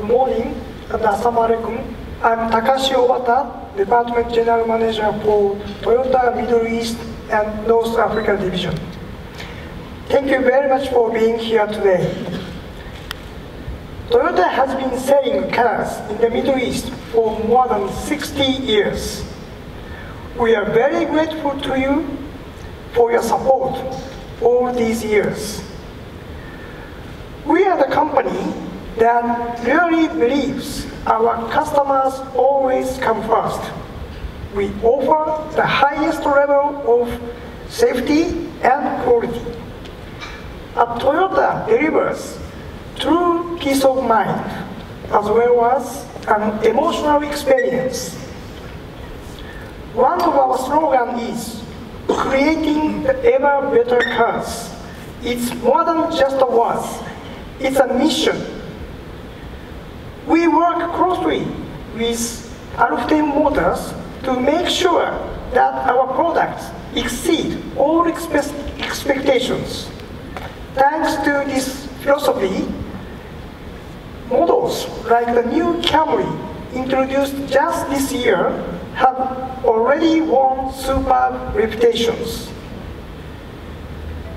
Good morning and assalamu alaikum. I'm Takashi Obata, Department General Manager for Toyota Middle East and North Africa Division. Thank you very much for being here today. Toyota has been selling cars in the Middle East for more than 60 years. We are very grateful to you for your support all these years. We are the company that really believes our customers always come first. We offer the highest level of safety and quality. A Toyota delivers true peace of mind as well as an emotional experience. One of our slogans is creating ever better cars. It's more than just a word, it's a mission. We work closely with Al-Futtaim Motors to make sure that our products exceed all expectations. Thanks to this philosophy, models like the new Camry introduced just this year have already won superb reputations.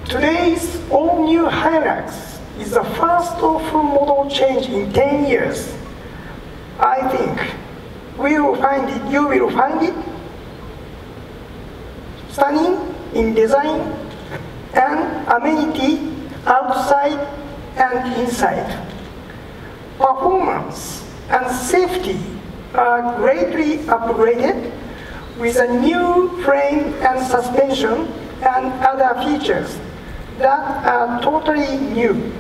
Today's all-new Hilux is the first full model change in 10 years. I think we will find it, you will find it stunning in design and amenity outside and inside. Performance and safety are greatly upgraded with a new frame and suspension and other features that are totally new.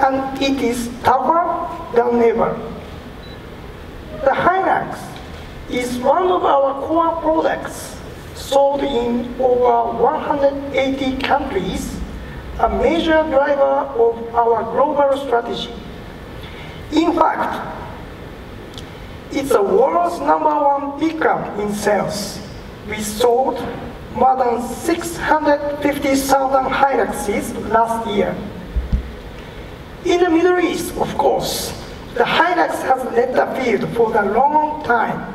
And it is tougher than ever. The Hilux is one of our core products sold in over 180 countries, a major driver of our global strategy. In fact, it's the world's number one pickup in sales. We sold more than 650,000 Hiluxes last year. In the Middle East, of course, the Hilux has led the field for a long time.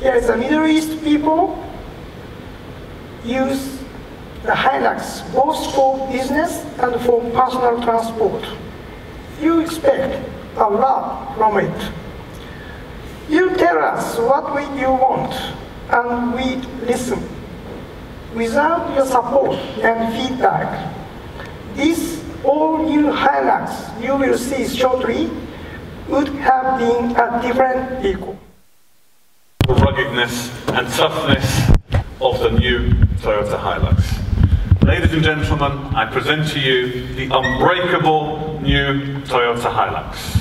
Here the Middle East people use the Hilux both for business and for personal transport. You expect a lot from it. You tell us what we, you want, and we listen. Without your support and feedback, this all-new Hilux you will see shortly would have been a different vehicle. The ruggedness and toughness of the new Toyota Hilux. Ladies and gentlemen, I present to you the unbreakable new Toyota Hilux.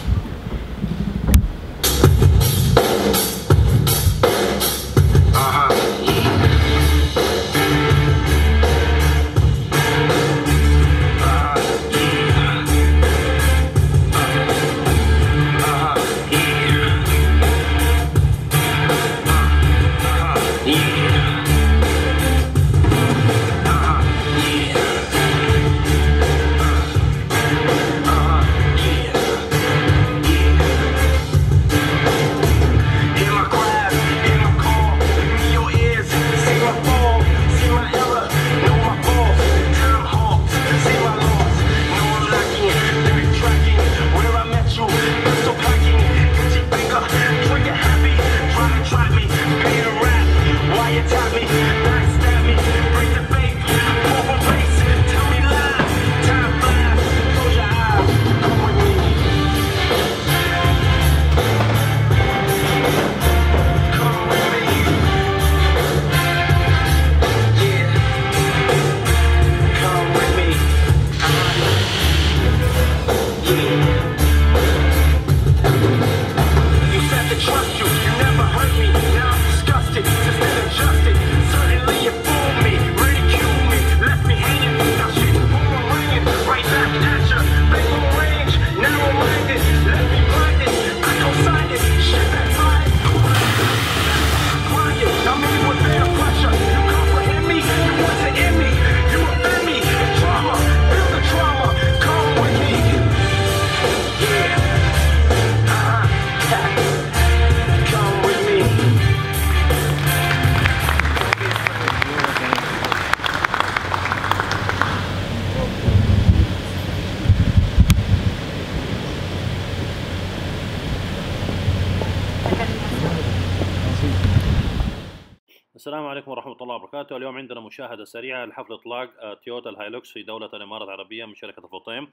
الله وبركاته، اليوم عندنا مشاهدة سريعة لحفل إطلاق آه، تويوتا الهايلوكس في دولة الإمارات العربية من شركة الفطيم.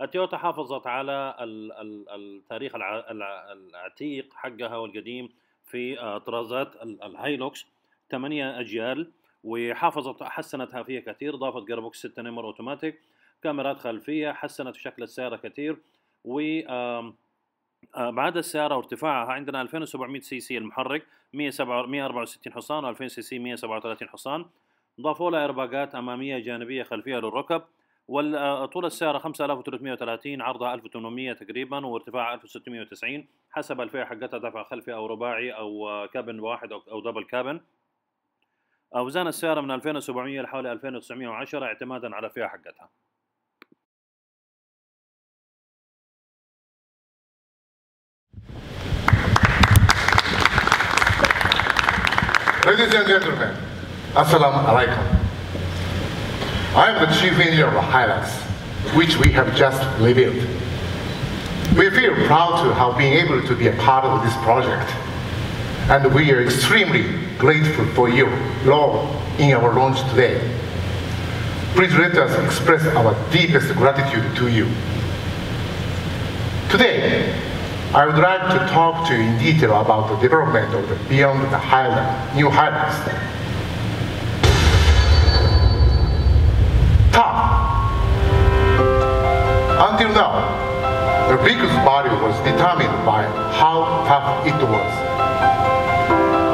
التويوتا حافظت على ال- ال- التاريخ الع- الع- العتيق حقها والقديم في آه، طرازات ال- الهايلوكس. ثمانية أجيال وحافظت حسنتها فيها كثير. ضافت جيربوكس 6 نمر أوتوماتيك كاميرات خلفية حسنت شكل السيارة كثير و آم، آه، بعد السيارة وارتفاعها عندنا 2700 سي سي المحرك 107 164 حصان و2000 سي سي 137 حصان. ضافوا لها إيرباجات أمامية جانبية خلفية للركب. وطول السيارة 5330 عرضها 1800 تقريبا وارتفاعها 1690 حسب الفئة حقتها دفع خلفي أو رباعي أو آه، كابن واحد أو دبل كابن أوزان السيارة من 2700 لحوالي 2910 اعتمادا على الفئة حقتها. Ladies and gentlemen, Assalamu alaikum. I am the chief engineer of Hilux, which we have just revealed. We feel proud to have been able to be a part of this project, and we are extremely grateful for your role in our launch today. Please let us express our deepest gratitude to you. Today, I would like to talk to you in detail about the development of the Beyond the Highland, New Highlands. Tough. Until now, the biggest value was determined by how tough it was.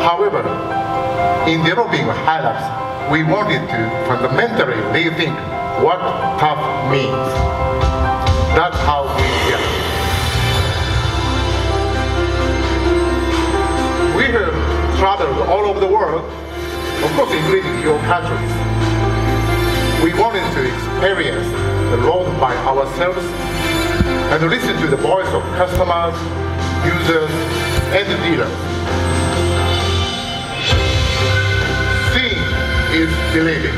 However, in developing Hilux, we wanted to fundamentally rethink what tough means. That's how. We traveled all over the world, of course including your countries. We wanted to experience the road by ourselves and to listen to the voice of customers, users, and dealers. Seeing is believing.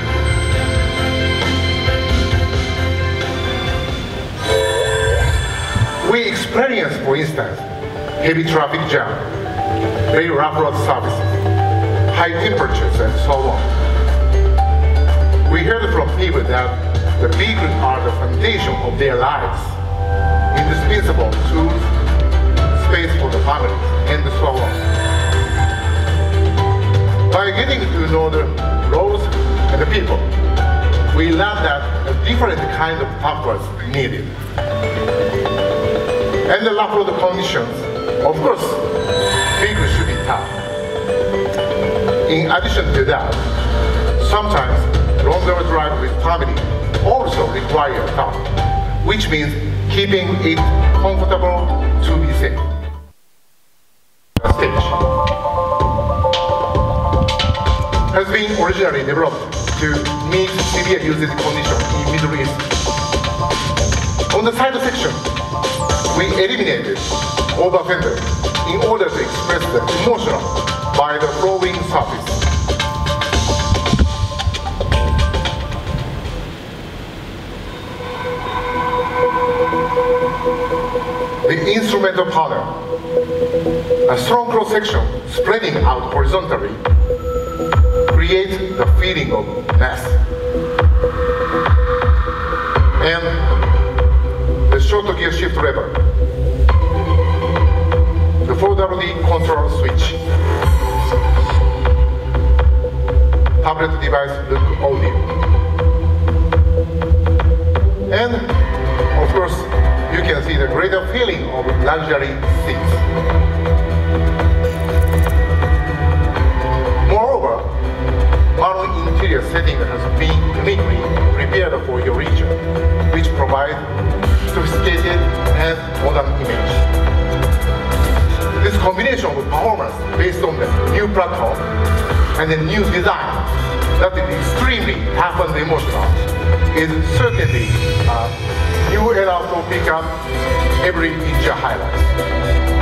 We experienced, for instance, heavy traffic jam, very rough road surfaces, high temperatures, and so on. We heard from people that the vehicles are the foundation of their lives, indispensable tools, space for the family, and so on. By getting to know the roads and the people, we learned that a different kind of is needed. And the road conditions, of course, vehicles should be tough. In addition to that, sometimes longer drive with family also require tough, which means keeping it comfortable to be safe. Stage has been originally developed to meet severe usage conditions in Middle East. On the side section, we eliminated over fender in order to express the emotional by the flowing surface. The instrumental panel, a strong cross section spreading out horizontally, creates the feeling of mass. And the short gear shift lever, 4WD control switch, tablet device look audio. And of course, you can see the greater feeling of luxury seats. And the new design that is extremely and emotional is certainly a new era to pick up every feature highlight.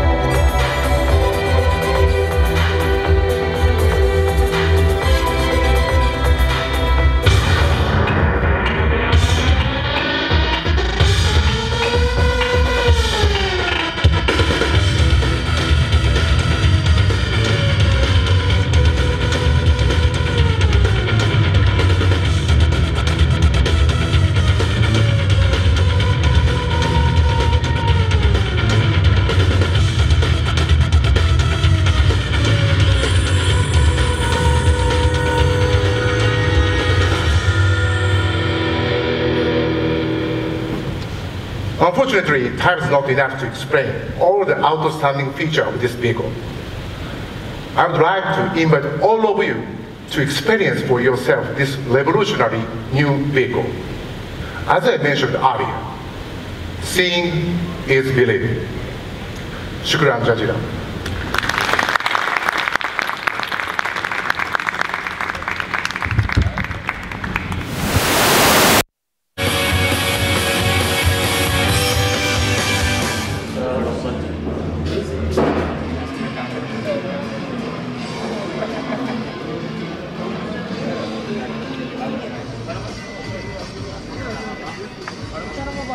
Unfortunately, time is not enough to explain all the outstanding features of this vehicle. I would like to invite all of you to experience for yourself this revolutionary new vehicle. As I mentioned earlier, seeing is believing. Shukran Jazira.